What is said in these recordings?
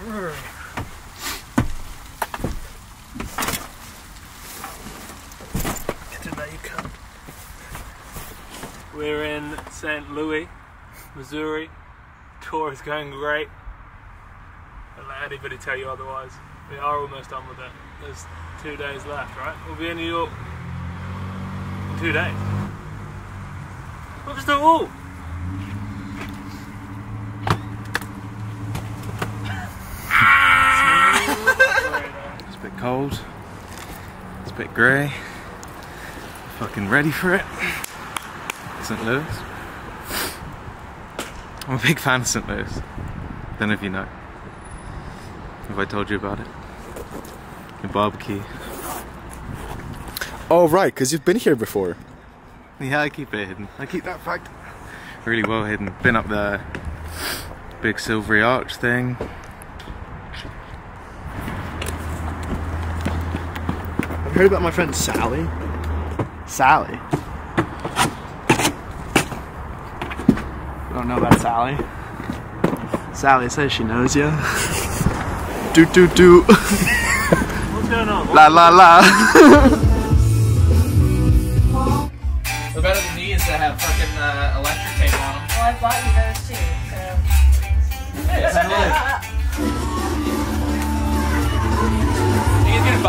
Get in there, you cunt. We're in St. Louis, Missouri. Tour is going great. Don't let anybody tell you otherwise. We are almost done with it. There's two days left, right? We'll be in New York in two days. What's the wall? Cold. It's a bit grey. Fucking ready for it. St. Louis. I'm a big fan of St. Louis. Don't know if you know. Have I told you about it? The barbecue. Oh, right, because you've been here before. Yeah, I keep it hidden. I keep that fact really well hidden. Been up there. Big silvery arch thing. Heard about my friend Sally. Sally. You don't know about Sally? Sally says she knows you. do do do. What's going on? La la la. The better than these that have fucking uh, electric tape on them. Well, I bought you those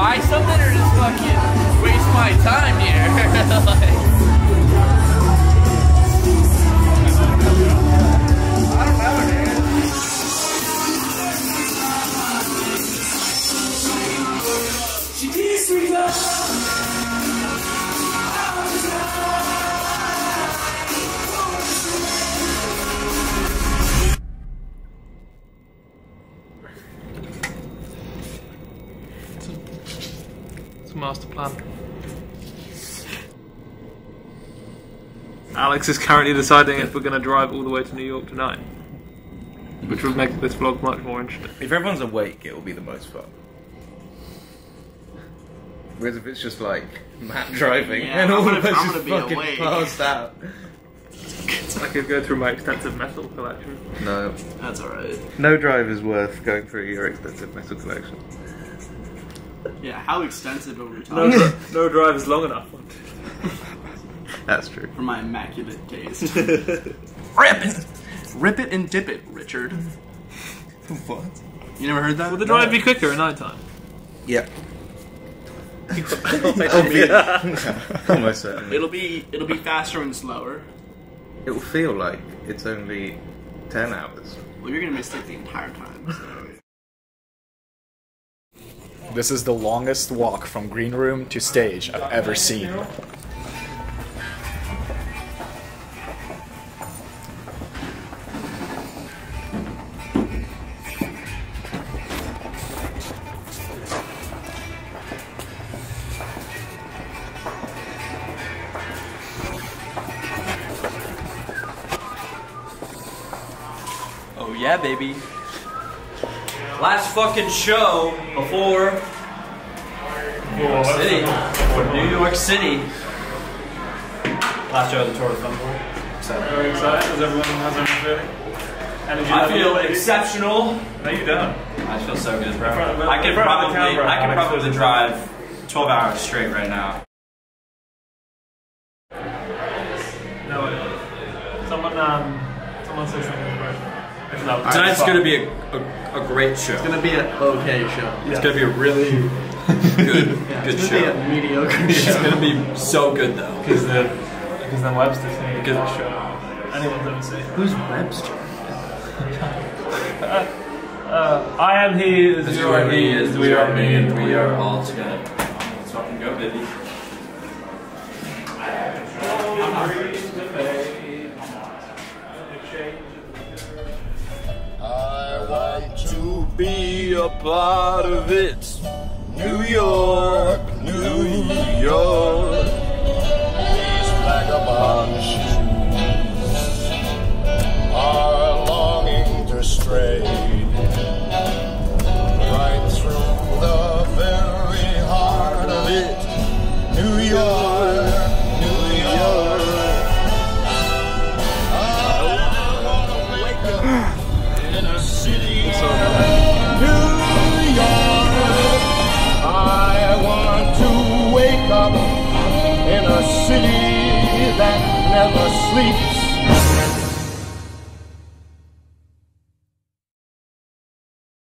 buy something or just fucking waste my time here? like, It's a master plan. Alex is currently deciding if we're going to drive all the way to New York tonight. Which would make this vlog much more interesting. If everyone's awake, it will be the most fun. Whereas if it's just like Matt driving Yeah, and all I'm of gonna- us just fucking awake. passed out. I could go through my extensive metal collection. No, That's alright. no drive is worth going through your extensive metal collection. Yeah, how extensive are we No, talking? dri- no drive is long enough. That's true. For my immaculate taste. Rip it! Rip it and dip it, Richard. What? You never heard that? Would the drive be quicker at night time? Yeah. Almost certainly. It'll be it'll be faster and slower. It will feel like it's only 10 hours. Well, you're gonna miss it the entire time. So. This is the longest walk from green room to stage I've ever seen. Oh yeah, baby. Last fucking show before New York City. For New York City. Last show of the tour of Fun Very excited. Does everyone has everyone feeling? I feel exceptional. No, you don't. I feel so good, bro. the- I could in front of the probably, I could probably drive 12 hours straight right now. No. Someone, um, someone say something inspirational. Actually, Tonight's fuck. gonna be a, a, a great show. It's gonna be an okay show. It's gonna be a really good Yeah, good it's gonna show. be a mediocre show. It's gonna be so good though. Because the because then Webster's going to get the show anyone's ever seen. Who's Webster? Uh, I am he, is you are he, is we are me, and we are all. all together. Let's fucking go, baby. A part of it. New York, never sleep.